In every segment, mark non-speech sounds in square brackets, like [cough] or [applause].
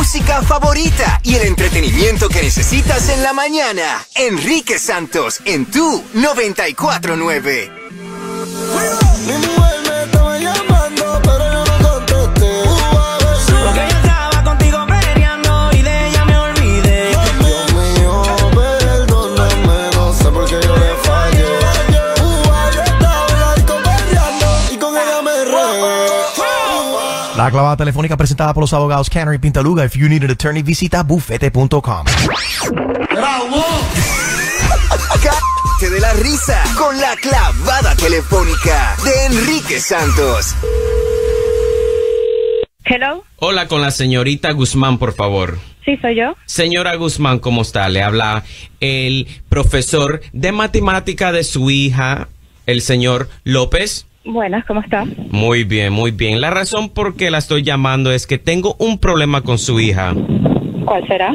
música favorita y el entretenimiento que necesitas en la mañana. Enrique Santos en tu 949. La clavada telefónica presentada por los abogados Canary Pintaluga. If you need an attorney, visita bufete.com. Cállate [laughs] de la risa con la clavada telefónica de Enrique Santos. Hello, Hola con la señorita Guzmán, por favor. sí soy yo. Señora Guzmán, ¿cómo está? Le habla el profesor de matemática de su hija, el señor López. Buenas, ¿cómo está? Muy bien, muy bien. La razón por qué la estoy llamando es que tengo un problema con su hija. ¿Cuál será?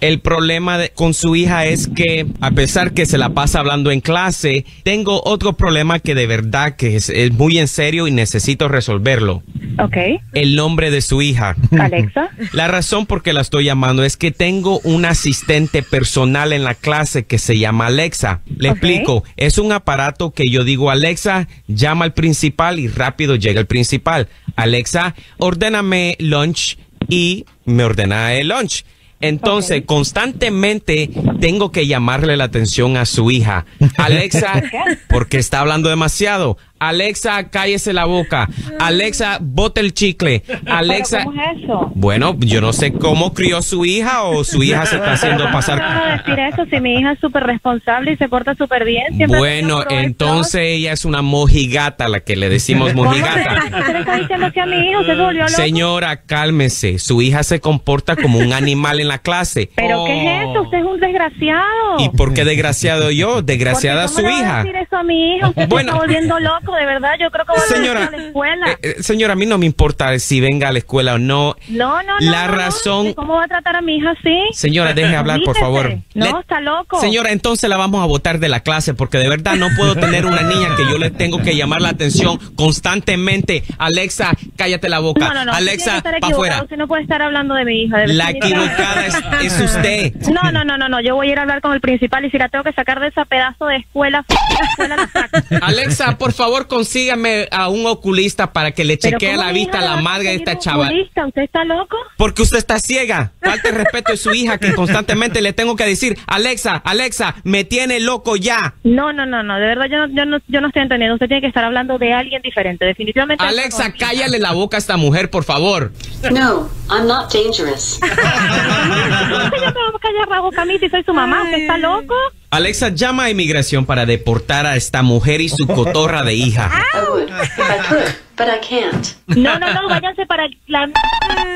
El problema de- con su hija es que, a pesar que se la pasa hablando en clase, tengo otro problema que de verdad que es, es muy en serio y necesito resolverlo. Ok, El nombre de su hija. Alexa. [laughs] La razón por qué la estoy llamando es que tengo un asistente personal en la clase que se llama Alexa. Le explico, es un aparato que yo digo Alexa, llama al principal y rápido llega el principal. Alexa, ordéname lunch y me ordena el lunch. Entonces, constantemente tengo que llamarle la atención a su hija. [laughs] Alexa, porque está hablando demasiado. Alexa, cállese la boca. Alexa, bote el chicle. Alexa. ¿Pero ¿Cómo es eso? Bueno, yo no sé cómo crió su hija o su hija se está haciendo ¿Cómo [laughs] pasar. puedo decir eso si mi hija es súper responsable y se porta súper bien? Siempre Bueno, entonces ella es una mojigata, la que le decimos ¿Cómo se- mojigata. ¿Usted le está diciendo así a mi hijo? ¿Usted se volvió loco? Señora, cálmese. Su hija se comporta como un animal en la clase. ¿Pero qué es eso? Usted es un desgraciado. ¿Y por qué desgraciado yo? ¿Por qué? Desgraciada ¿Cómo su hija. decir eso a mi hijo? Usted Bueno. se está volviendo loco, de verdad. Yo creo que a Señora, a la escuela. eh, eh, señora, a mí no me importa si venga a la escuela o no. no, no, no. la no, no. razón- ¿Cómo va a tratar a mi hija así? Señora, deje hablar, por favor. No, Le- está loco. Señora, entonces la vamos a votar de la clase porque de verdad no puedo tener una niña que yo le tengo que llamar la atención constantemente. Alexa, cállate la boca. No, Alexa, para afuera. Usted no puede estar hablando de mi hija. de La equivocada es, es usted. No, no, no, no, no. Yo voy a ir a hablar con el principal y si la tengo que sacar de ese pedazo de escuela, [laughs] la escuela la saco. Alexa, por favor, consígame a un oculista para que le chequee ¿cómo la vista a la a madre de esta oculista? ¿Usted está loco? Porque usted está ciega. Falta el respeto de su hija que constantemente le tengo que decir, Alexa, Alexa, me tiene loco ya. No, no, no, no. De verdad, yo no, yo no, yo no estoy entendiendo. Usted tiene que estar hablando de alguien diferente. Definitivamente. Alexa, no. cállale la boca a esta mujer, por favor. No, I'm not dangerous. ¿Cómo que yo me voy a callar la boca a mí si soy su mamá? ¿Usted está loco? Alexa, llama a inmigración para deportar a esta mujer y su [laughs] cotorra de hija. I would if I could, but I can't. No, no, no. Váyanse para la m-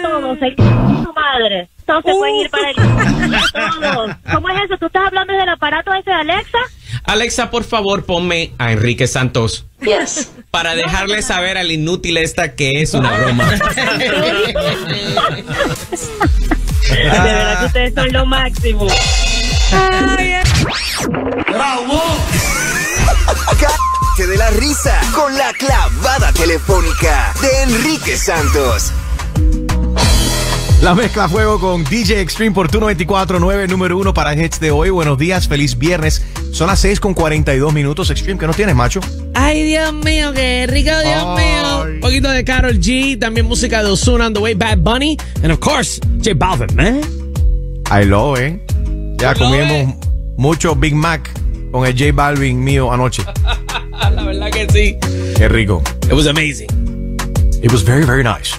todos. El su madre. Todos se pueden ir para el todos. ¿Cómo es eso? ¿Tú estás hablando del aparato ese de Alexa? Alexa, por favor, ponme a Enrique Santos Yes. para dejarle saber al inútil esta que es una broma. [laughs] De verdad que ustedes son lo máximo. Cállate [laughs] de la risa con la clavada telefónica de Enrique Santos. La mezcla fuego con DJ Extreme por tu 94.9, número uno para hits de hoy. Buenos días, feliz viernes. Son las 6 con 42 minutos. Extreme, ¿qué nos tienes, macho? Ay, Dios mío, qué rico, Dios Ay. mío. Un poquito de Carol G, también música de Ozuna on the way, Bad Bunny, and of course, J Balvin, man. I love, eh. Ya comimos mucho Big Mac con el J Balvin mío anoche. [laughs] La verdad que sí. Qué rico. It was amazing. It was very, very nice.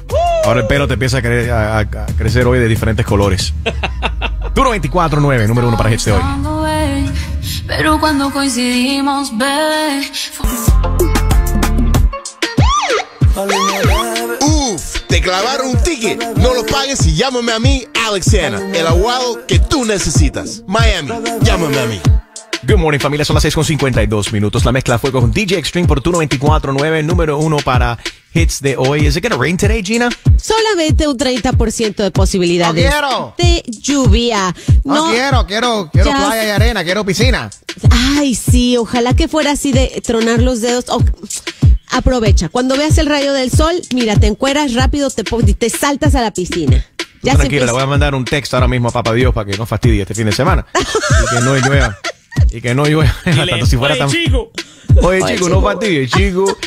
Ahora el pelo te empieza a, cre- a- a- crecer hoy de diferentes colores. [laughs] Tu 94.9, número uno para de hoy. Pero cuando coincidimos, bebé, Uf, te clavaron un ticket. No lo pagues y llámame a mí, Alexana, el abogado que tú necesitas. Miami, llámame a mí. Good morning, familia. Son las 6 con 52 minutos. La mezcla fue con DJ Extreme por tu 94.9, número uno para hits de hoy. Is it gonna rain today, Gina? Solamente un 30% de posibilidades No quiero. de lluvia. No, quiero, quiero, quiero Ya playa y arena, quiero piscina. Ay, sí, ojalá que fuera así de tronar los dedos. Oh, aprovecha. Cuando veas el rayo del sol, mira, te encueras rápido, te, te saltas a la piscina. Ya se Tranquila, le voy a mandar un texto ahora mismo a Papá Dios para que no fastidie este fin de semana. y que no llueva. Y que no llueva. [laughs] tanto [laughs] si fuera tan... chico. Oye, Oye, chico, no chico. fastidie, chico.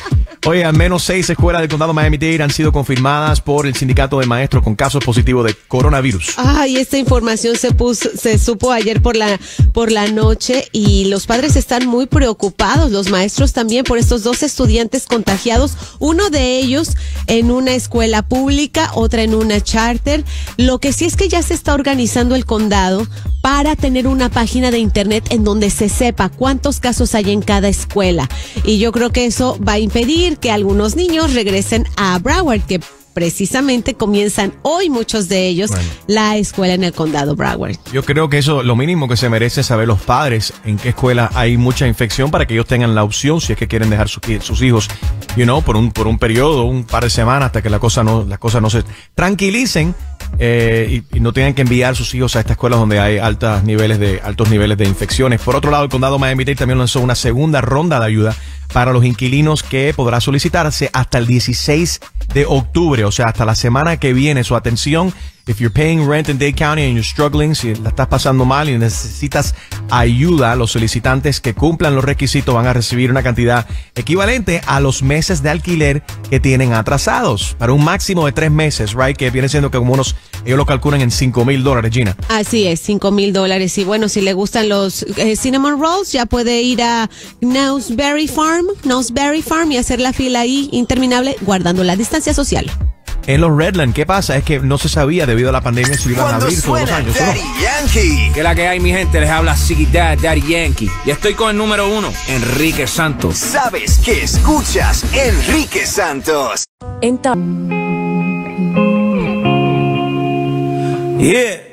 Oye, al menos seis escuelas del condado Miami-Dade han sido confirmadas por el sindicato de maestros con casos positivos de coronavirus. Ay, esta información se puso, se supo ayer por la, por la noche y los padres están muy preocupados, los maestros también por estos dos estudiantes contagiados, uno de ellos en una escuela pública, otra en una charter. Lo que sí es que ya se está organizando el condado para tener una página de internet en donde se sepa cuántos casos hay en cada escuela. Y yo creo que eso va a impedir que algunos niños regresen a Broward, que precisamente comienzan hoy muchos de ellos Bueno. la escuela en el condado Broward. Yo creo que eso lo mínimo que se merece es saber los padres en qué escuela hay mucha infección para que ellos tengan la opción si es que quieren dejar sus, sus hijos, you know, por un por un periodo, un par de semanas hasta que la cosa no las cosas no se tranquilicen eh, y, no tengan que enviar sus hijos a estas escuelas donde hay altos niveles de altos niveles de infecciones. Por otro lado, el condado Miami-Dade también lanzó una segunda ronda de ayuda para los inquilinos que podrá solicitarse hasta el 16 de octubre, o sea, hasta la semana que viene. Su atención, if you're paying rent in Dade County and you're struggling, si la estás pasando mal y necesitas ayuda, los solicitantes que cumplan los requisitos van a recibir una cantidad equivalente a los meses de alquiler que tienen atrasados, para un máximo de tres meses, right? Que viene siendo que como unos, ellos lo calculan en 5 mil dólares, Gina. Así es, cinco mil dólares. Y bueno, si le gustan los eh, cinnamon rolls, ya puede ir a Nowsberry Farm, Nowsberry Farm y hacer la fila ahí interminable guardando la distancia social. En los Redland, ¿qué pasa? Es que no se sabía debido a la pandemia si iban a abrir todos los años. ¿o no? Daddy Yankee. Que la que hay, mi gente, les habla Ziggy Dad, Daddy Yankee. Y estoy con el número uno, Enrique Santos. Sabes que escuchas Enrique Santos. Yeah.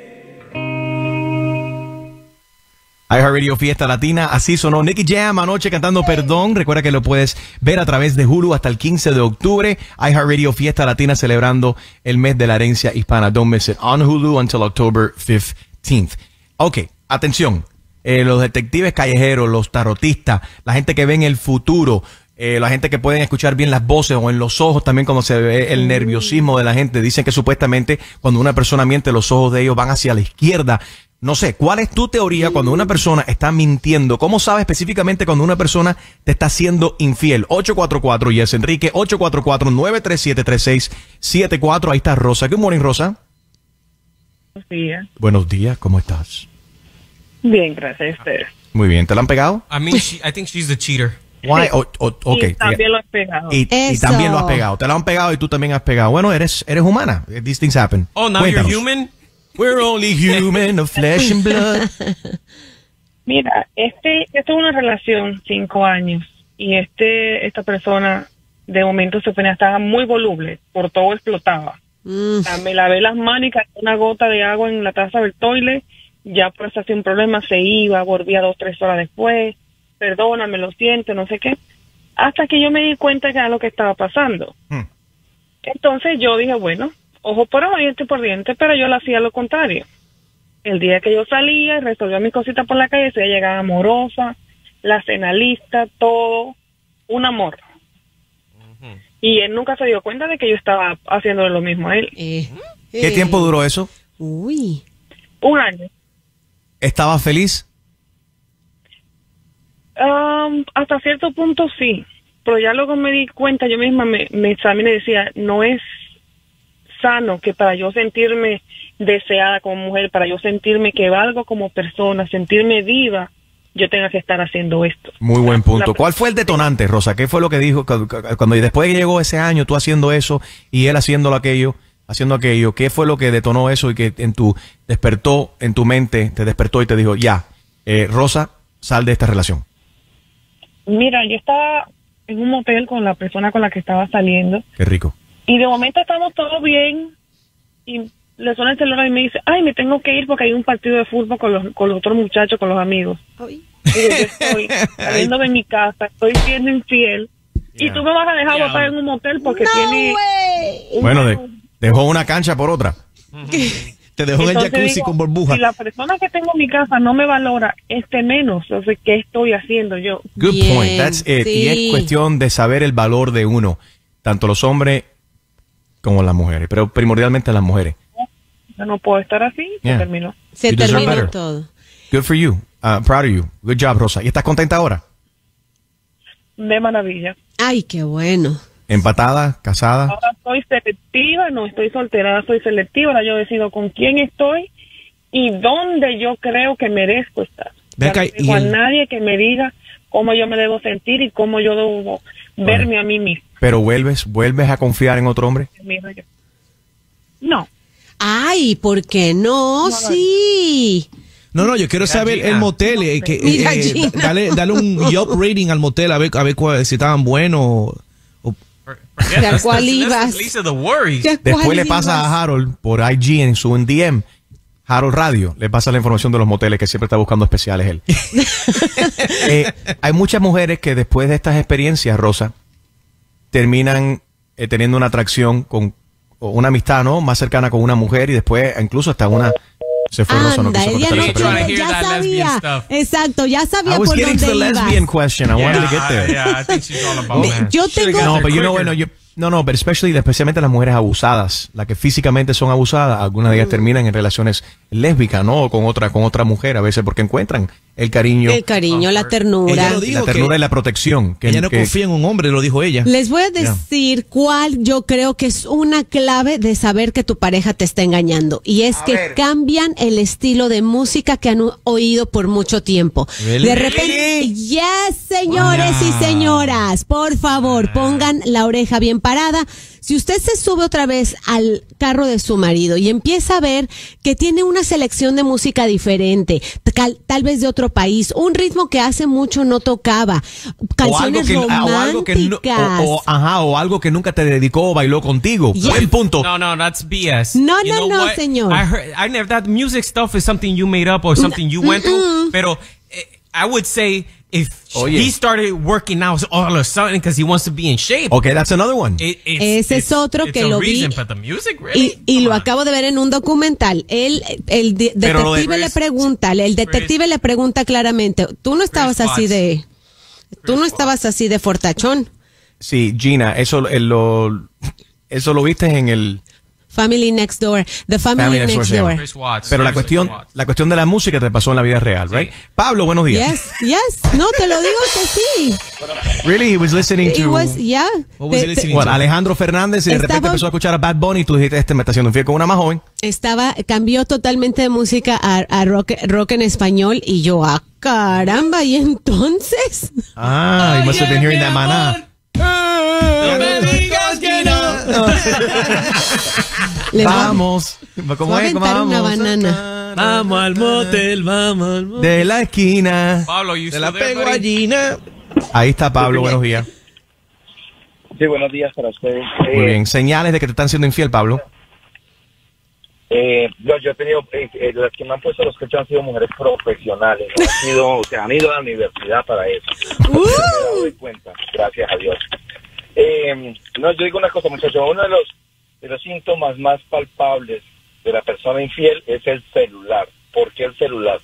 iHeartRadio Fiesta Latina, así sonó Nicky Jam anoche cantando Perdón. Recuerda que lo puedes ver a través de Hulu hasta el 15 de octubre. iHeartRadio Fiesta Latina celebrando el mes de la herencia hispana. Don't miss it on Hulu until October 15th. Ok, atención. Eh, los detectives callejeros, los tarotistas, la gente que ve en el futuro, eh, la gente que pueden escuchar bien las voces o en los ojos también cuando se ve el nerviosismo de la gente. Dicen que supuestamente cuando una persona miente los ojos de ellos van hacia la izquierda. No sé, ¿cuál es tu teoría cuando una persona está mintiendo? ¿Cómo sabes específicamente cuando una persona te está siendo infiel? 844 Yes Enrique, 844-937-3674. Ahí está Rosa. Good morning, Rosa. Buenos días. Buenos días, ¿cómo estás? Bien, gracias a ustedes. Muy bien, ¿te la han pegado? I mean, she, I think she's the cheater. Why? O- o- ok. Y también lo he pegado. Y, y también lo has pegado. Te lo han pegado y tú también has pegado. Bueno, eres, eres humana. These things happen. Oh, now Cuéntanos. you're human? We're only human of flesh and blood. [laughs] Mira, este, yo tuve una relación cinco años y este, esta persona de momento se ponía, estaba muy voluble, por todo explotaba. O sea, me lavé las manos y cayó una gota de agua en la taza del toilet, ya por eso hacía un problema, se iba, volvía dos, tres horas después, perdóname, lo siento, no sé qué. Hasta que yo me di cuenta que era lo que estaba pasando. Entonces yo dije, bueno, ojo por ojo, diente por diente, pero yo le hacía lo contrario. El día que yo salía y resolvía mis cositas por la calle, se llegaba amorosa, la cena lista, todo, un amor. Y él nunca se dio cuenta de que yo estaba haciéndole lo mismo a él. ¿Qué tiempo duró eso? Uy. Un año. ¿Estabas feliz? Um, hasta cierto punto sí, pero ya luego me di cuenta, yo misma me, me examiné y decía, no es sano que para yo sentirme deseada como mujer, para yo sentirme que valgo como persona, sentirme viva, yo tenga que estar haciendo esto. Muy buen punto. ¿Cuál fue el detonante, Rosa? ¿Qué fue lo que dijo cu- cu- cuando después que llegó ese año tú haciendo eso y él haciéndolo aquello, haciendo aquello? ¿Qué fue lo que detonó eso y que en tu despertó en tu mente, te despertó y te dijo, ya, eh, Rosa, sal de esta relación? Mira, yo estaba en un motel con la persona con la que estaba saliendo. Qué rico. y de momento estamos todos bien y le suena el celular y me dice, ay, me tengo que ir porque hay un partido de fútbol con los, con los otros muchachos, con los amigos. Digo, yo estoy [laughs] saliendo de mi casa, estoy siendo infiel y tú me vas a dejar botar en un motel porque tiene... un- Bueno, de- dejó una cancha por otra. [laughs] Te dejó en el Entonces jacuzzi digo, con burbuja. Si la persona que tengo en mi casa no me valora, este menos, entonces, ¿qué estoy haciendo yo? Good point. That's it. Y es cuestión de saber el valor de uno, tanto los hombres como las mujeres, pero primordialmente las mujeres. ya no puedo estar así, Yeah. se terminó. Se You terminó better. todo. Good for you. Uh, proud of you. Good job, Rosa. ¿Y estás contenta ahora? De maravilla. Ay, qué bueno. ¿Empatada? ¿Casada? Ahora soy selectiva, no estoy soltera, soy selectiva, ahora yo decido con quién estoy y dónde yo creo que merezco estar. Ve acá, no a el- nadie que me diga cómo yo me debo sentir y cómo yo debo verme a mí misma. ¿Pero vuelves, vuelves a confiar en otro hombre? No. Ay, ¿por qué no? Sí. No, no, yo quiero saber el motel. eh, que, Mira, eh, dale, dale un Yelp rating al motel a ver, a ver cuál- si estaban buenos. ¿De a cuál ibas? Least of the worries. ¿De a Después le pasa a Harold por IG en su DM. Harold Radio le pasa la información de los moteles que siempre está buscando especiales él. [laughs] Eh, hay muchas mujeres que después de estas experiencias, Rosa, terminan eh, teniendo una atracción con o una amistad, ¿no? Más cercana con una mujer y después incluso hasta una se fue no Anda, ella no quiere, ya sabía. Exacto, ya sabía I was por getting to dónde the ibas. lesbian question. I wanted to get Yeah, there. yeah, I think she's all about yo tengo- No, pero you know, bueno, yo, no, no, pero especially, especialmente las mujeres abusadas, las que físicamente son abusadas, algunas de ellas terminan en relaciones lésbicas, ¿no? O con otra, con otra mujer, a veces porque encuentran el cariño, El cariño, la ternura. Ella lo la dijo ternura que y la protección. Que, ella no que- confía en un hombre, lo dijo ella. Les voy a decir cuál yo creo que es una clave de saber que tu pareja te está engañando. Y es que cambian el estilo de música que han oído por mucho tiempo. Really? De repente, yes, señores y señoras, por favor, pongan la oreja bien parada. Si usted se sube otra vez al carro de su marido y empieza a ver que tiene una selección de música diferente, tal, tal vez de otro país, un ritmo que hace mucho no tocaba, o algo canciones o algo que no- románticas. o, o- ajá, o algo que nunca te dedicó o bailó contigo. Yeah. Buen punto. No, no, that's BS. No, You no, no, what? señor. I heard, I never, that music stuff is something you made up or something you went through. Pero eh, I would say if Oye. he started working out all of a sudden because he wants to be in shape. Okay, that's another one. it- it's- Ese es it's- otro it's que a lo vi. reason, but the music, really? Y, y lo on. acabo de ver en un documental. Él, el de- detective le pregunta, el detective le pregunta claramente, tú no estabas Chris así de, tú no estabas así de fortachón. Sí, Gina, eso eh, lo, eso lo viste en el Family Next Door, The Family, Family Next Next Door. Chris Watts. Pero la cuestión, la cuestión de la música te pasó en la vida real, right? Pablo, buenos días. Yes, yes, no, te lo digo que sí. Really, he was listening It to was, yeah. What was he Te- te- listening what, Alejandro Fernández y de repente empezó a escuchar a Bad Bunny y tú dijiste, este me está haciendo infiel con una más joven. estaba, cambió totalmente de música a, a rock, rock en español y yo, ah, caramba, y entonces. Ah, you must have been hearing that maná. No me digas que no. [laughs] Vamos. ¿Cómo es? una Vamos. banana. Vamos al motel, vamos al motel. De la esquina. Pablo, la there, pego a buddy? Gina. Ahí está Pablo, buenos días. Sí, buenos días para ustedes. Muy Eh, bien. Señales de que te están siendo infiel, Pablo. eh, no, yo he tenido, eh, eh, las que me han puesto los cachos han sido mujeres profesionales, no han sido, o sea, han ido a la universidad para eso. Uh. Me he dado cuenta, gracias a Dios. Eh, no, yo digo una cosa, muchachos, uno de los, de los síntomas más palpables de la persona infiel es el celular. ¿Por qué el celular?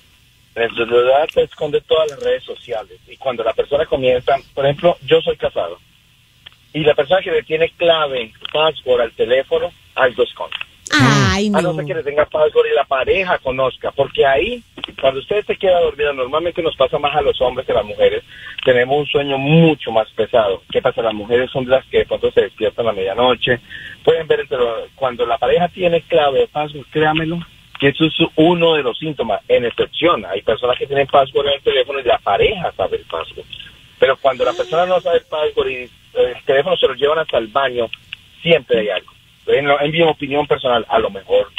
El celular se esconde todas las redes sociales y cuando la persona comienza, por ejemplo, yo soy casado y la persona que le tiene clave, password al teléfono, algo esconde. Ay, A no no. ser que le tenga password y la pareja conozca, porque ahí, cuando usted se queda dormido, normalmente nos pasa más a los hombres que a las mujeres, tenemos un sueño mucho más pesado. ¿Qué pasa? Las mujeres son las que de pronto se despiertan a la medianoche, pueden ver, pero cuando la pareja tiene clave de password, créamelo, que eso es uno de los síntomas, en excepción, hay personas que tienen password en el teléfono y la pareja sabe el password. Pero cuando la persona no sabe el password y el teléfono se lo llevan hasta el baño, siempre hay algo. En, lo- en mi opinión personal, a lo mejor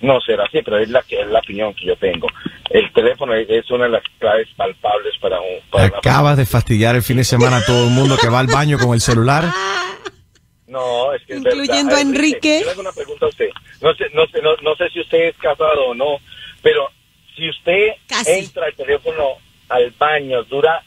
no será así, pero es la que es la opinión que yo tengo. El teléfono es- una de las claves palpables para un para una Acabas de fastidiar el fin de semana a todo el mundo que va al baño con el celular. No, es que es Incluyendo verdad. a Enrique. Yo le hago una pregunta a usted. No sé, no sé, no, no sé si usted es casado o no, pero si usted Casi. entra al teléfono al baño, dura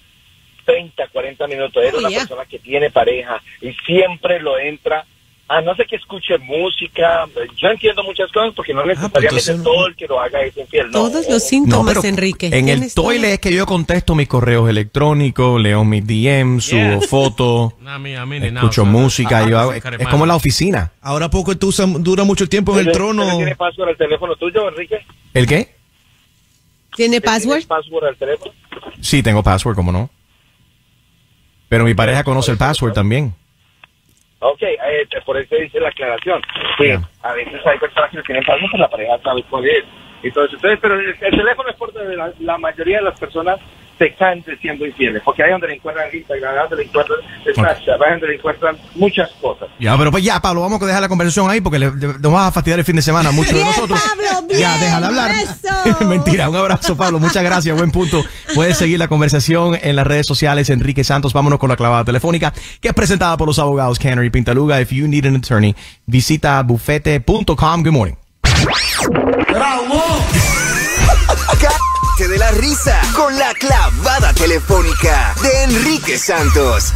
30, 40 minutos, es Oh, una yeah. persona que tiene pareja y siempre lo entra A no ser que escuche música, yo entiendo muchas cosas porque no necesariamente todo el que lo haga es infiel. No. Todos los síntomas, Enrique. En el toile es que yo contesto mis correos electrónicos, leo mis DMs, subo fotos, [laughs] escucho música. ah, yo ah, hago- es como en la oficina. Ahora poco tú usas- dura mucho tiempo en el ¿Usted- trono. ¿Tiene password al teléfono tuyo, Enrique? ¿El qué? ¿Tiene ¿Tienes password? password al teléfono? Sí, tengo password, ¿cómo no? Pero mi pareja conoce el password también. Ok, eh, por eso dice la aclaración. Sí, a veces hay personas que tienen password, pero la pareja sabe cuál es. Entonces, pero el, el teléfono es porque la, la mayoría de las personas se siendo infieles, porque ahí es donde le encuentran Instagram, ahí es donde le encuentran Snapchat, ahí es donde le encuentran muchas cosas. Ya, pero pues ya, Pablo, vamos a dejar la conversación ahí porque le, le- nos vas a fastidiar el fin de semana mucho de nosotros. ya, déjala hablar. [laughs] Mentira, un abrazo, Pablo. Muchas gracias, buen punto. Puedes seguir la conversación en las redes sociales, Enrique Santos. Vámonos con la clavada telefónica, que es presentada por los abogados Canary Pintaluga. If you need an attorney, visita bufete.com. Good morning. [laughs] De la risa con la clavada telefónica de Enrique Santos.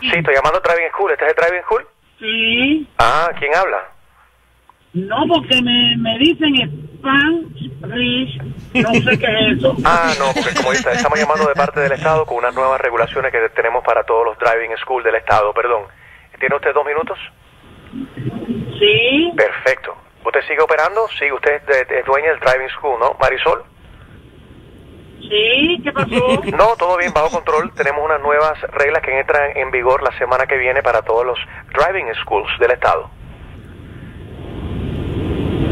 Sí, estoy llamando a Driving School. ¿Este es el Driving School? Sí, Ah, ¿quién habla? no, porque me, me dicen spam rich, no sé qué es eso. [laughs] Ah, no, porque como dice, estamos llamando de parte del Estado con unas nuevas regulaciones que tenemos para todos los Driving School del Estado. Perdón. ¿Tiene usted dos minutos? Sí. Perfecto. ¿Usted sigue operando? Sí, usted es, dueña del Driving School, ¿no? Marisol. Sí, ¿qué pasó? [laughs] No, todo bien, bajo control. Tenemos unas nuevas reglas que entran en vigor la semana que viene para todos los driving schools del estado.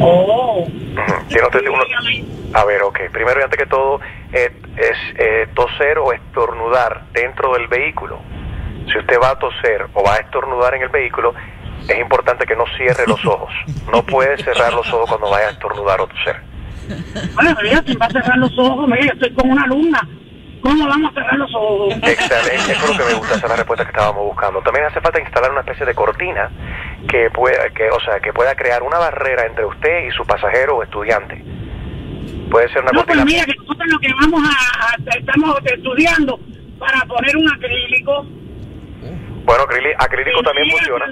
Oh. A ver, ok. Primero y antes que todo, eh, es eh, toser o estornudar dentro del vehículo. Si usted va a toser o va a estornudar en el vehículo, es importante que no cierre los [laughs] ojos. No puede cerrar los ojos cuando vaya a estornudar o toser. Bueno, mira, ¿quién va a cerrar los ojos? Mira, yo estoy con una alumna. ¿Cómo vamos a cerrar los ojos? Excelente, eso es lo que me gusta, esa es la respuesta que estábamos buscando. También hace falta instalar una especie de cortina que pueda, que, o sea, que pueda crear una barrera entre usted y su pasajero o estudiante. Puede ser una No, pues cortina. mira, que nosotros lo que vamos a, a- estamos estudiando para poner un acrílico. Bueno, acrílico, también funciona.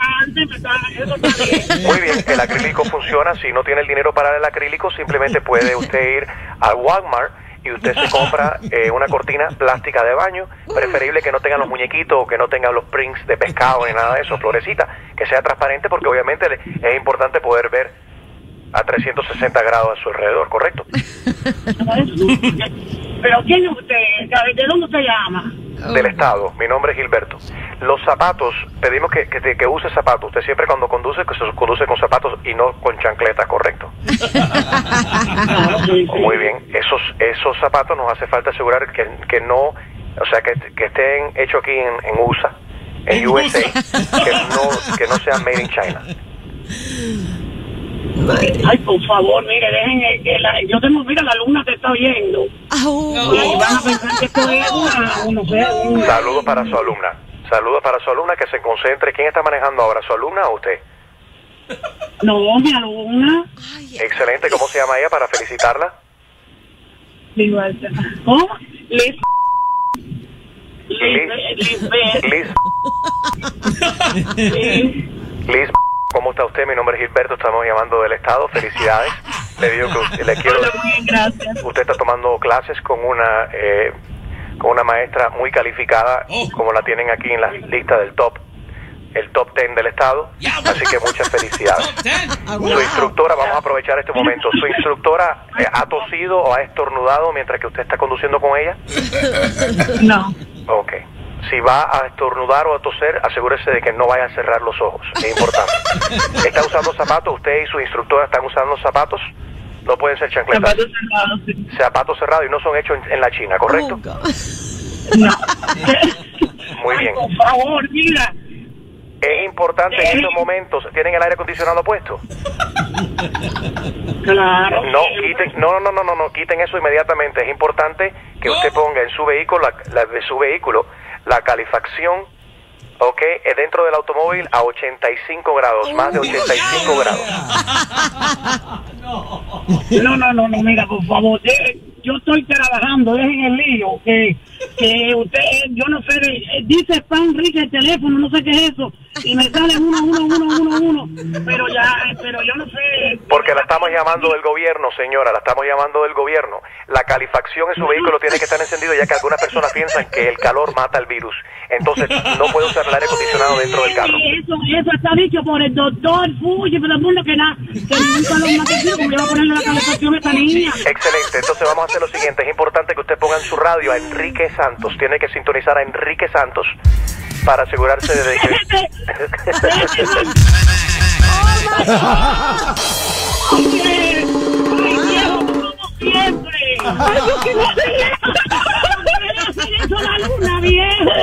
Muy bien, el acrílico funciona. Si no tiene el dinero para el acrílico, simplemente puede usted ir al Walmart y usted se compra eh, una cortina plástica de baño, preferible que no tengan los muñequitos o que no tengan los prints de pescado ni nada de eso, florecita, que sea transparente porque obviamente es importante poder ver a 360 grados a su alrededor, ¿correcto? [laughs] Pero ¿quién es usted? ¿De dónde usted llama? Del Estado. Mi nombre es Gilberto. Los zapatos, pedimos que, que, que use zapatos. Usted siempre cuando conduce, que se conduce con zapatos y no con chancletas, ¿correcto? [laughs] Muy bien. Esos esos zapatos nos hace falta asegurar que, que no, o sea, que, que estén hechos aquí en, en USA, en USA, que no, que no sean made in China. [laughs] Ay, por favor, mire, dejen que la, yo tengo, mira, la alumna te está oyendo. Y van a pensar que esto es una, no sé, una- Saludos para su alumna. Saludos para su alumna, que se concentre. ¿Quién está manejando ahora, su alumna o usted? No, mi alumna. Excelente. ¿Cómo se llama ella para felicitarla? ¿Cómo? Liz. Liz. Liz. Liz. Liz, ¿cómo está usted? Mi nombre es Gilberto, estamos llamando del Estado. Felicidades. Le digo que le [laughs] quiero. Usted está tomando clases con una eh, con una maestra muy calificada, como la tienen aquí en la lista del top, el top 10 del Estado. Así que muchas felicidades. [laughs] Su instructora, vamos a aprovechar este momento. ¿Su instructora eh, ha tosido o ha estornudado mientras que usted está conduciendo con ella? [laughs] No. Ok. Si va a estornudar o a toser, asegúrese de que no vaya a cerrar los ojos. Es importante. [laughs] ¿Está usando zapatos? ¿Usted y su instructora están usando zapatos? No pueden ser chancletas. Zapatos cerrados, sí. Zapatos cerrados y no son hechos en, en la China, ¿correcto? [laughs] Muy bien. Por favor, mira. Es importante en estos momentos, ¿tienen el aire acondicionado puesto? Claro. No, quiten, no, no, no, no, no, quiten eso inmediatamente. Es importante que usted ponga en su vehículo, la, la de su vehículo, la calefacción, ok, eh, dentro del automóvil a 85 grados, más de 85 grados. [laughs] No, no, no, no, mira, por favor. eh, yo estoy trabajando, dejen el lío, que, que usted, yo no sé, eh, dice Pan Rica el teléfono, no sé qué es eso, y me sale uno, uno, uno, uno, uno, pero ya, pero yo no sé. Porque la estamos llamando del gobierno, señora, la estamos llamando del gobierno. La calefacción en su vehículo tiene que estar encendido ya que algunas personas piensan que el calor mata el virus. Entonces no puede usar el aire acondicionado dentro del carro. Eso, eso está dicho por el doctor Fuji, pero el mundo que nada, que ningún calor mata el virus, como le va a ponerle la calefacción a esta niña. Excelente, entonces vamos a hacer lo siguiente. Es importante que usted ponga en su radio a Enrique Santos. Tiene que sintonizar a Enrique Santos para asegurarse de que... Como siempre. Ay, yo quiero hacer eso. ¿Por qué le hacen eso a la luna, viejo?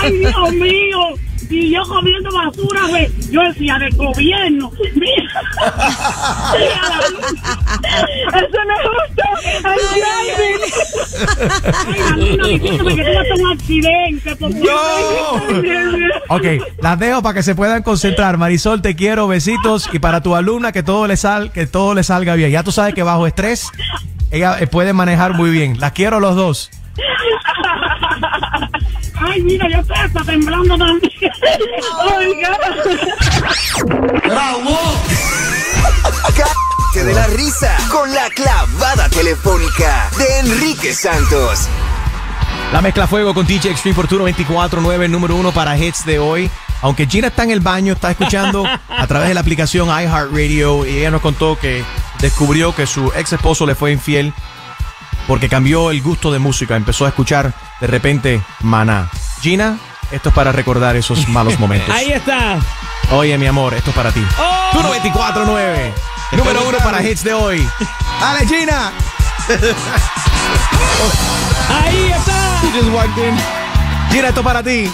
Ay, Dios mío. Y yo comiendo basura, ve. Yo decía, del gobierno. Mira. Eso me gusta. Ay, Ay, diciéndome que un accidente. Por Ok, las dejo para que se puedan concentrar. Marisol, te quiero, besitos. Y para tu alumna, que todo le, sal, que todo le salga bien. Ya tú sabes que bajo estrés, ella eh, puede manejar muy bien. Las quiero los dos. Ay, mira, yo estoy hasta temblando también. Oiga. ¡Bravo! de la risa con la clavada telefónica de Enrique Santos. La mezcla fuego con DJ Extreme por Turno 24-9, número uno para hits de hoy. Aunque Gina está en el baño, está escuchando [laughs] a través de la aplicación iHeartRadio y ella nos contó que descubrió que su ex esposo le fue infiel porque cambió el gusto de música, empezó a escuchar de repente Maná. Gina, esto es para recordar esos malos [laughs] momentos. Ahí está. Oye, mi amor, esto es para ti. Oh. Turno 24-9, número uno para hits de hoy. ¡Dale, Gina! [laughs] Ahí está. You just walked in. Gina, esto es para ti.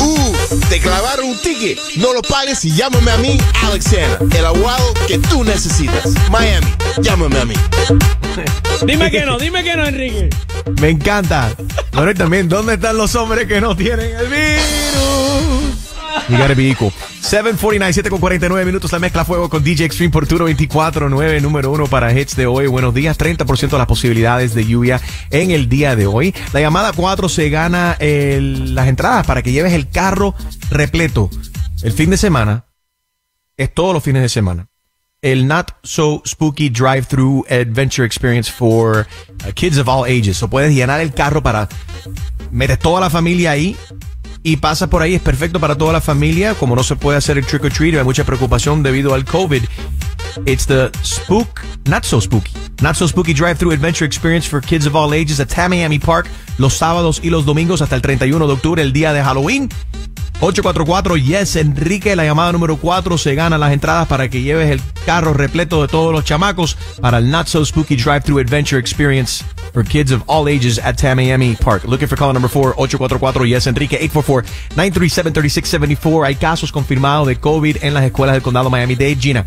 Uh, te clavaron un ticket. No lo pagues y llámame a mí, Alexander, el abogado que tú necesitas. Miami, llámame a mí. Dime que no, dime que no, Enrique. Me encanta. Bueno, y también, ¿dónde están los hombres que no tienen el virus? You gotta be equal. 749, 7 con 49 minutos. La mezcla fuego con DJ Extreme por Turo 24-9, número uno para hits de hoy. Buenos días, 30% de las posibilidades de lluvia en el día de hoy. La llamada 4 se gana las entradas para que lleves el carro repleto. El fin de semana es todos los fines de semana. El Not So Spooky Drive-Thru Adventure Experience for uh, Kids of All Ages. O puedes llenar el carro para metes toda la familia ahí y pasas por ahí. Es perfecto para toda la familia. Como no se puede hacer el trick or treat, hay mucha preocupación debido al COVID. It's the Spook, Not So Spooky, Not So Spooky Drive-Thru Adventure Experience for Kids of All Ages at Tamiami Park los sábados y los domingos hasta el 31 de octubre, el día de Halloween. 844 Yes Enrique, la llamada número 4 se gana las entradas para que lleves el carro repleto de todos los chamacos para el Not So Spooky Drive-Thru Adventure Experience for kids of all ages at Tamiami Park. Looking for caller number 4 844 Yes Enrique 844-937-3674. Hay casos confirmados de COVID en las escuelas del condado Miami-Dade. Gina.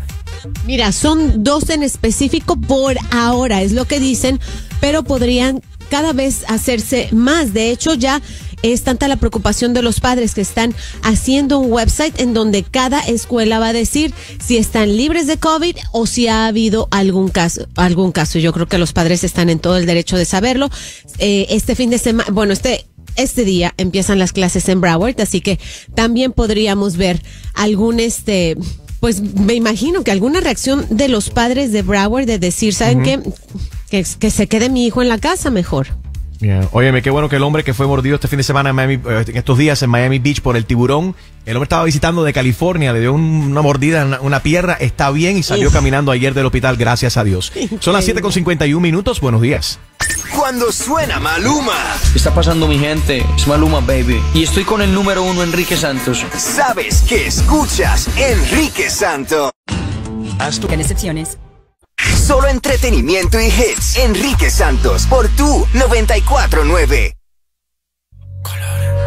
Mira, son dos en específico por ahora, es lo que dicen, pero podrían cada vez hacerse más. De hecho, ya es tanta la preocupación de los padres que están haciendo un website en donde cada escuela va a decir si están libres de COVID o si ha habido algún caso. Algún caso. Yo creo que los padres están en todo el derecho de saberlo. Eh, este fin de semana, bueno, este este día empiezan las clases en Broward, así que también podríamos ver algún este pues me imagino que alguna reacción de los padres de Broward de decir, ¿saben qué? Que, que se quede mi hijo en la casa mejor. Yeah. Óyeme, qué bueno que el hombre que fue mordido este fin de semana en, Miami, eh, en estos días en Miami Beach por el tiburón, el hombre estaba visitando de California, le dio un- una mordida en una, una pierna, está bien y salió Uf. caminando ayer del hospital, gracias a Dios. [laughs] Son las 7 con 51 minutos, buenos días. Cuando suena Maluma, ¿Qué está pasando mi gente? Es Maluma, baby. Y estoy con el número uno, Enrique Santos. sabes que escuchas Enrique Santos. ¿Qué excepciones? Solo entretenimiento y hits. Enrique Santos por tu 949. Ya.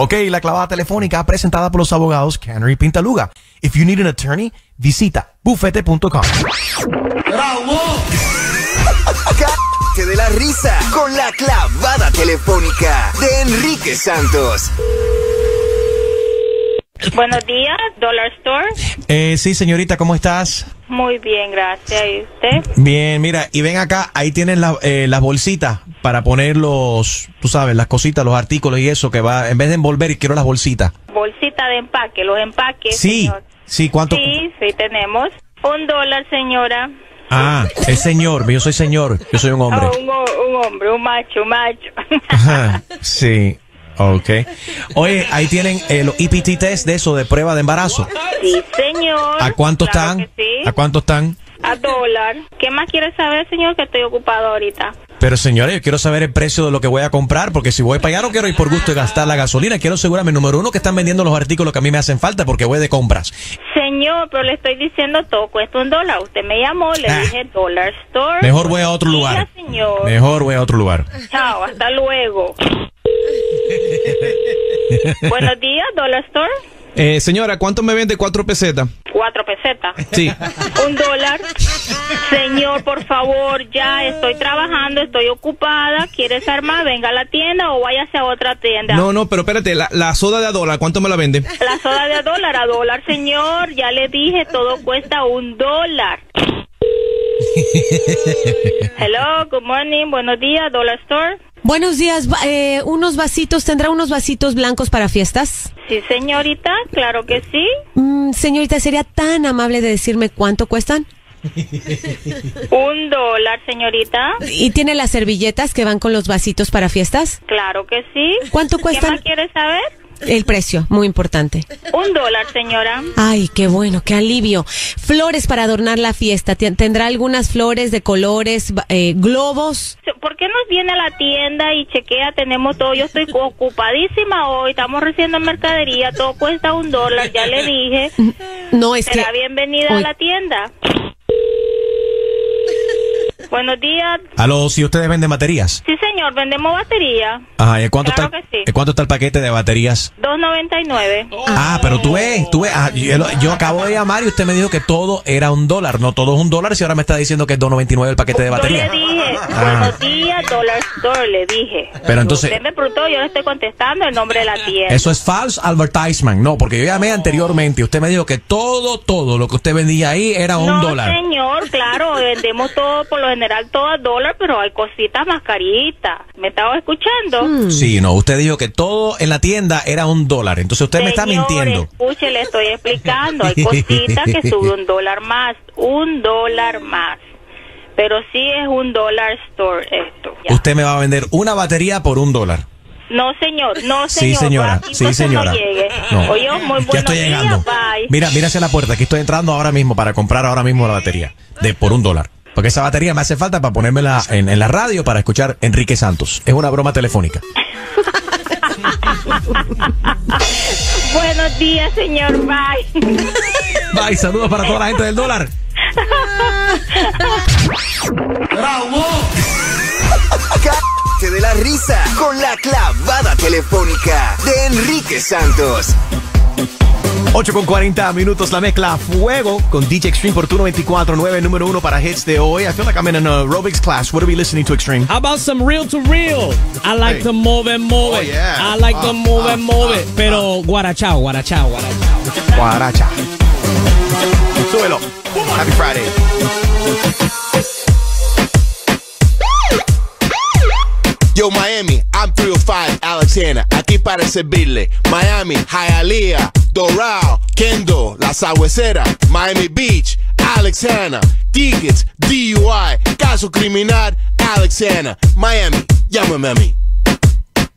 Ok, la clavada telefónica presentada por los abogados Canary Pintaluga. If you need an attorney, visita bufete.com. Cállate [laughs] de la risa con la clavada telefónica de Enrique Santos. Buenos días, Dollar Store. Eh, sí, señorita, ¿cómo estás? Muy bien, gracias. ¿Y usted? Bien, mira, y ven acá, ahí tienen la- eh, las bolsitas para poner los, tú sabes, las cositas, los artículos y eso que va, en vez de envolver, quiero las bolsitas. Bolsita de empaque, los empaques. Sí, señor. sí, ¿cuánto? Sí, sí, tenemos. Un dólar, señora. Ah, es señor, yo soy señor, yo soy un hombre. Ah, un, un hombre, un macho, un macho. Ajá, [laughs] sí, ok. Oye, ahí tienen eh, los EPT test de eso, de prueba de embarazo. sí, señor. ¿A cuánto Claro están? sí. ¿A cuánto están? A dólar. ¿Qué más quiere saber, señor? Que estoy ocupado ahorita. Pero señores, yo quiero saber el precio de lo que voy a comprar, porque si voy para allá no quiero ir por gusto de gastar la gasolina, quiero asegurarme, número uno, que están vendiendo los artículos que a mí me hacen falta, porque voy de compras. Señor, pero le estoy diciendo todo cuesta un dólar. Usted me llamó, le Ah. dije Dollar Store. Mejor voy a otro lugar. señor. Mejor voy a otro lugar. Chao, hasta luego. [laughs] Buenos días, Dollar Store. Eh, señora, ¿cuánto me vende cuatro pesetas? Cuatro pesetas. Sí. Un dólar. Señor, por favor, ya estoy trabajando, estoy ocupada. ¿Quieres armar? Venga a la tienda o váyase a otra tienda. No, no, pero espérate, la, la soda de a dólar, ¿cuánto me la vende? La soda de a dólar, a dólar, señor. Ya le dije, todo cuesta un dólar. [laughs] Hello, good morning, buenos días, Dollar Store. Buenos días, eh, unos vasitos, ¿tendrá unos vasitos blancos para fiestas? Sí, señorita, claro que sí. Mm, señorita, ¿sería tan amable de decirme cuánto cuestan? [laughs] Un dólar, señorita. ¿Y tiene las servilletas que van con los vasitos para fiestas? Claro que sí. ¿Cuánto ¿Qué cuestan? más quieres saber? El precio, muy importante. Un dólar, señora. Ay, qué bueno, qué alivio. Flores para adornar la fiesta. ¿Tendrá algunas flores de colores, eh, globos? ¿Por qué nos viene a la tienda y chequea? Tenemos todo. Yo estoy ocupadísima hoy. Estamos recibiendo mercadería. Todo cuesta un dólar. Ya le dije. [laughs] No, es que... Será bienvenida a la tienda. Buenos días. Aló, si ustedes venden baterías. Sí, señor. Vendemos batería. Ajá, ¿y cuánto, Claro está, que sí. ¿en cuánto está el paquete de baterías? 2.99. Ah, pero tú ves, tú ves, ah, yo, yo acabo de llamar y usted me dijo que todo era un dólar, no todo es un dólar, si ahora me está diciendo que es 2.99 el paquete de Yo batería. le dije, Ah. buenos días, Dollar Store, le dije. Pero entonces- Usted me preguntó, yo le estoy contestando el nombre de la tienda. Eso es false advertisement, no, porque yo llamé anteriormente y usted me dijo que todo, todo lo que usted vendía ahí era un no, dólar. señor, claro, vendemos todo, por lo general, todo a dólar, pero hay cositas más caritas. ¿Me estaba escuchando? Sí, no, usted dijo que todo en la tienda era un dólar, entonces usted me está Señor, mintiendo. escuche, le estoy explicando. Hay cositas que [laughs] sube un dólar más, un dólar más. Pero sí es un dólar store esto. Ya. Usted me va a vender una batería por un dólar. No, señor, no, Sí, señor. señora, sí, pues que señora. No. No. Oye, muy buenos Ya estoy días, llegando. bye. Mira, mira hacia la puerta, aquí estoy entrando ahora mismo para comprar ahora mismo la batería de por un dólar. Porque esa batería me hace falta para ponérmela en, en la radio para escuchar Enrique Santos. Es una broma telefónica. [laughs] Buenos días, señor. Bye. Bye, saludos para toda la gente del dólar. Cállate [laughs] de la risa con la clavada telefónica de Enrique Santos. 8 con 40 minutos, la mezcla fuego con DJ Extreme por Turno 24-9, número uno para hits de hoy. I feel like I'm in an aerobics class. What are we listening to, Extreme? How about some real to real? I like Hey. to move and move it. Oh, yeah. I like to Ah, move ah, it, move it. Pero guarachao, guarachao, guarachao. Guaracha. Súbelo. Happy Friday. Yo, Miami, I'm 305, Alex Hanna, aquí para servirle. Miami, Hialeah, Doral, Kendo, La Sabuesera, Miami Beach, Alex Hanna, tickets, DUI, caso criminal, Alex Miami, llámame a mí.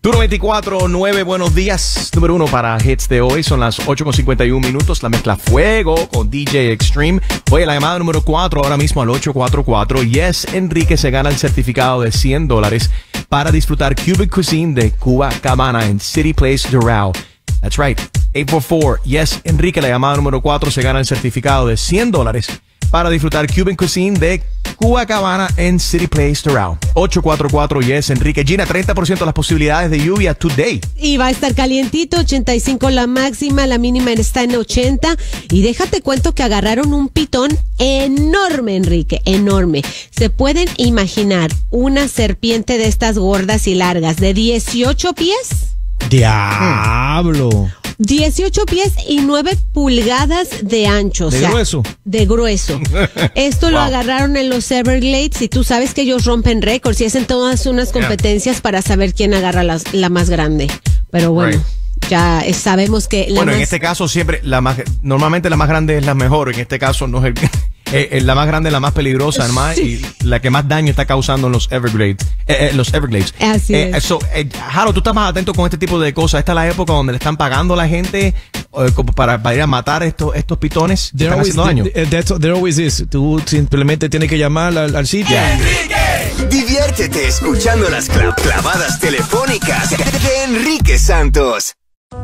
Turno 24-9, buenos días. Número uno para hits de hoy. Son las 8 con 51 minutos. La mezcla fuego con DJ Extreme. Oye, la llamada número 4 ahora mismo al 844. Yes, Enrique se gana el certificado de 100 dólares para disfrutar Cuban Cuisine de Cuba Cabana en City Place Doral. That's right. 844. Yes, Enrique, la llamada número 4 se gana el certificado de 100 dólares para disfrutar Cuban Cuisine de Cuba Cabana en City Place Doral. 844 Yes, Enrique. Gina, 30% de las posibilidades de lluvia today. Y va a estar calientito, 85 la máxima, la mínima está en 80. Y déjate cuento que agarraron un pitón enorme, Enrique, enorme. Se pueden imaginar una serpiente de estas gordas y largas de 18 pies. Diablo. 18 pies y 9 pulgadas de ancho. o De sea, grueso. De grueso. [laughs] Esto lo agarraron en los Everglades y tú sabes que ellos rompen récords y hacen todas unas Yeah. competencias para saber quién agarra la más grande. Pero bueno, Right. ya sabemos que la Bueno, en este caso siempre, la más, normalmente la más grande es la mejor. En este caso no es el, [laughs] eh, eh, la más grande la más peligrosa, [laughs] además, y la que más daño está causando en los Everglades. eh, eh, los Everglades. Así Eh, es. so, eh, Jaro, tú estás más atento con este tipo de cosas. Esta es la época donde le están pagando a la gente eh, como para, para ir a matar estos, estos pitones que There están always, haciendo daño. that's- there always is. Tú simplemente tienes que llamar al, al sitio. Diviértete escuchando las cla- clavadas telefónicas de Enrique Santos.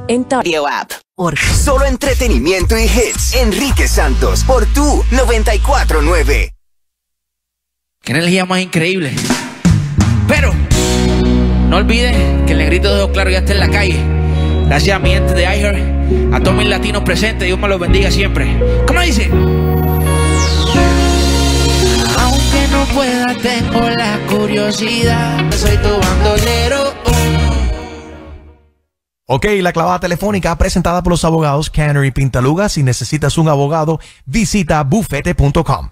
En Audio App. Solo entretenimiento y hits. Enrique Santos por tu 949. Qué energía más increíble. Pero, no olvides que el negrito de Ojo Claro ya está en la calle. Gracias a mi gente de iHeart, a todos mis latinos presentes, Dios me los bendiga siempre. ¿Cómo dice? Aunque no pueda, tengo la curiosidad. Soy tu bandolero. Ok, la clavada telefónica presentada por los abogados Canner y Pintaluga. Si necesitas un abogado, visita bufete.com.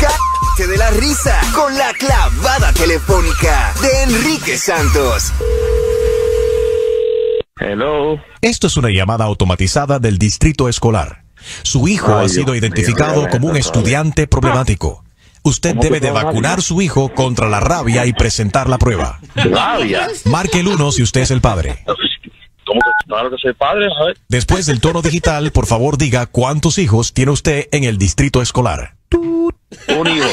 Cállate de la risa con la clavada telefónica de Enrique Santos. Hello. Esto es una llamada automatizada del distrito escolar. Su hijo Ay, ha sido Dios identificado como un estudiante problemático. Usted ¿Cómo debe de rabia? vacunar a su hijo contra la rabia y presentar la prueba. Rabia. Marque el 1 si usted es el padre. ¿Cómo que claro que soy padre? A ver. Después del tono digital, por favor diga cuántos hijos tiene usted en el distrito escolar. Un hijo.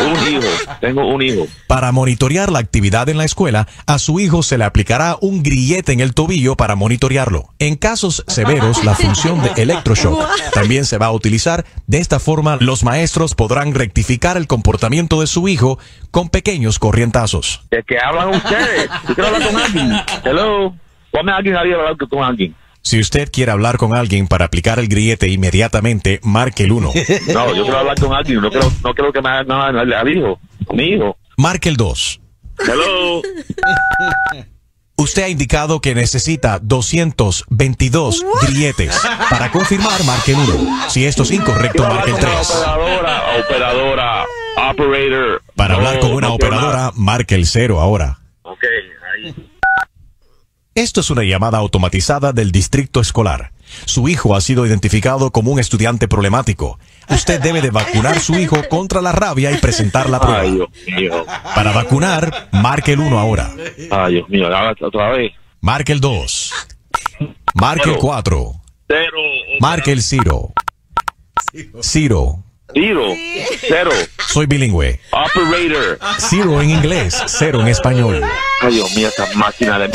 Un hijo. Tengo un hijo. Para monitorear la actividad en la escuela, a su hijo se le aplicará un grillete en el tobillo para monitorearlo. En casos severos, la función de electroshock también se va a utilizar. De esta forma, los maestros podrán rectificar el comportamiento de su hijo con pequeños corrientazos. ¿De qué hablan ustedes? Yo quiero hablar con alguien. Hello. Ponme a alguien a hablar con alguien. Si usted quiere hablar con alguien para aplicar el grillete inmediatamente, marque el 1. No, yo quiero hablar con alguien. No quiero, no quiero que me hagan nada al al hijo. Mi hijo. Marque el 2. Hello. [laughs] Usted ha indicado que necesita 222 grilletes. Para confirmar, marque el 1. Si esto es incorrecto, marque el hablar con 3. una operadora. Operadora. Operator. Para No, hablar con una operadora, marque el 0 ahora. Ok, ahí. Esto es una llamada automatizada del distrito escolar. Su hijo ha sido identificado como un estudiante problemático. Usted debe de vacunar su hijo contra la rabia y presentar la prueba. Ay, Dios mío. Para vacunar, marque el 1 ahora. Ay, Dios mío. Otra vez. Marque el 2. Marque el 4. Cero. Marque el 0. 0. Tiro. Cero. Soy bilingüe. Operator. Zero en inglés, cero en español. Ay, Dios mío, esa máquina de...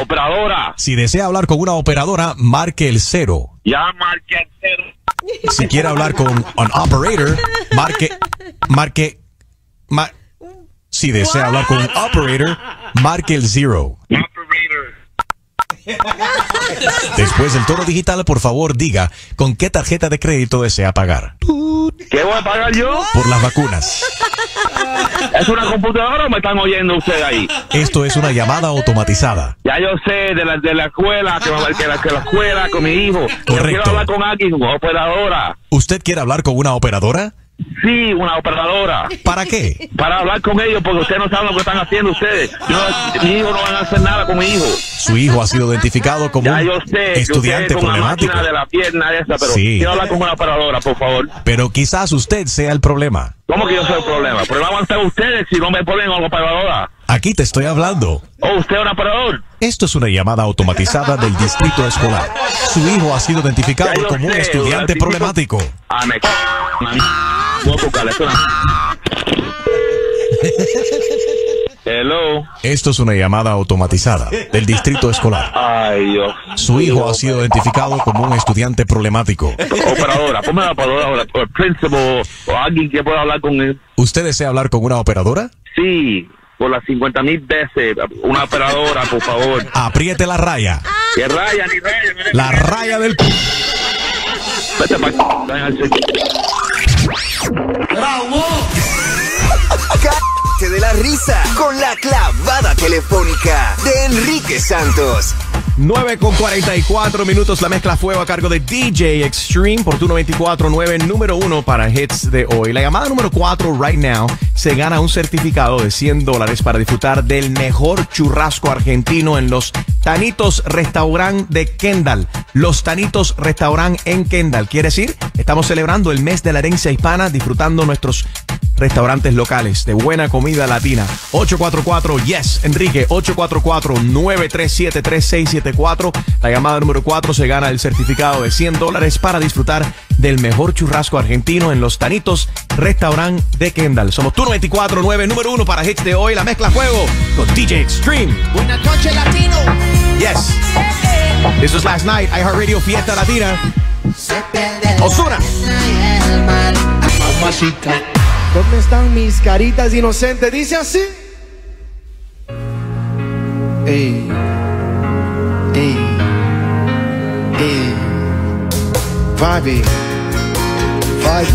Operadora. Si desea hablar con una operadora, marque el cero. Ya marqué el cero. Si quiere hablar con un operator, marque, marque, ma- si desea hablar con un operator, marque el zero. Después del tono digital, por favor, diga con qué tarjeta de crédito desea pagar. ¿Qué voy a pagar yo? Por las vacunas. ¿Es una computadora o me están oyendo ustedes ahí? Esto es una llamada automatizada. Ya yo sé de la, de la escuela, que, va- que la, que la escuela con mi hijo. Yo quiero hablar con alguien, con operadora. ¿Usted quiere hablar con una operadora? Sí, una operadora. ¿Para qué? Para hablar con ellos, porque ustedes no saben lo que están haciendo ustedes. Yo, mi hijo no van a hacer nada con mi hijo. Su hijo ha sido identificado como Ya un yo sé estudiante ustedes con la problemático. máquina de la pierna esa, pero Sí. quiero hablar con una operadora, por favor. Pero quizás usted sea el problema. ¿Cómo que yo soy el problema? ¿El problema van a ustedes si no me ponen a la operadora? Aquí te estoy hablando. ¿O usted es un operador? Esto es una llamada automatizada del distrito escolar. Su hijo ha sido identificado como un estudiante problemático. Ah, me c... Voy a buscarle, esto es una- Hello. Esto es una llamada automatizada del distrito escolar. Ay, Dios. Su hijo ha sido identificado como un estudiante problemático. Operadora, ponme la operadora ahora. O el principal o alguien que pueda hablar con él. ¿Usted desea hablar con una operadora? Sí, por las 50 mil veces. Una operadora, por favor. Apriete la raya. Que raya, ni raya. La raya del... Vete pa' [laughs] Cállate de la risa con la clavada telefónica de Enrique Santos. 9 con 44 minutos, la mezcla fuego a cargo de DJ Extreme por tu 94.9, número uno para hits de hoy. La llamada número 4, right now, se gana un certificado de 100 dólares para disfrutar del mejor churrasco argentino en los Tanitos Restaurant de Kendall. Los Tanitos Restaurant en Kendall. Quiere decir, estamos celebrando el mes de la herencia hispana, disfrutando nuestros restaurantes locales de buena comida latina. 844 Yes, Enrique, 844-937-3674. La llamada número 4 se gana el certificado de 100 dólares para disfrutar del mejor churrasco argentino en los Tanitos Restaurant de Kendall. Somos Turno 24-9, número 1 para hits de hoy, la mezcla juego con DJ Extreme. Buenas noches, latino. Yes. This was last night, iHeartRadio Fiesta Latina. Osuna. ¿Dónde están mis caritas inocentes? Dice así. Ey. Ey. Ey. Vibe. Vibe.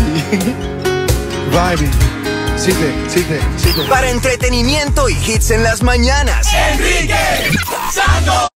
[laughs] Vibe. Sigue, sigue, sigue. Para entretenimiento y hits en las mañanas. Enrique Santos.